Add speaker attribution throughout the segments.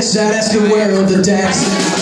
Speaker 1: chance I'd ask the world to dance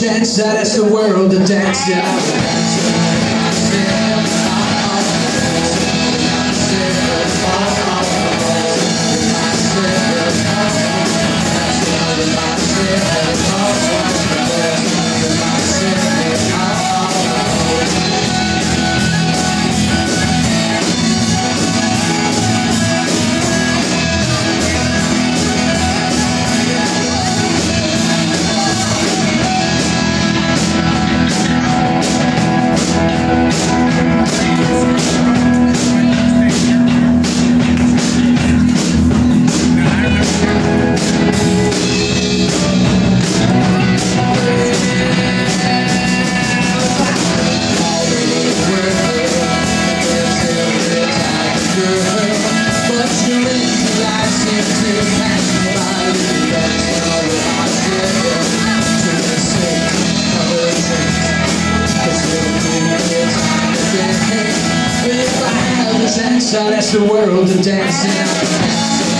Speaker 1: chance I'd the world to dance And I'd ask the world I'd dance